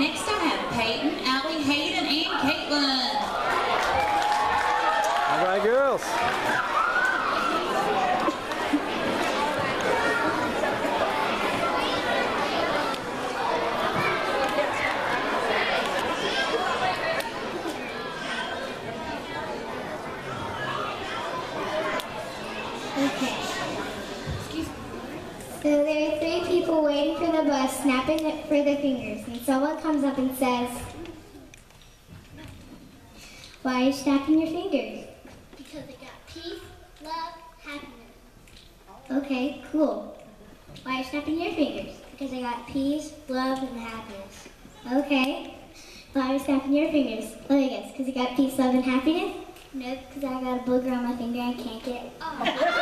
Next I have Peyton, Allie, Hayden, and Caitlin. All right, girls. So there are three people waiting for the bus, snapping it for their fingers, and someone comes up and says, Why are you snapping your fingers? Because I got peace, love, happiness. Okay, cool. Why are you snapping your fingers? Because I got peace, love, and happiness. Okay. Why are you snapping your fingers? Let me guess, because you got peace, love, and happiness? Nope, because I got a booger on my finger I can't get off.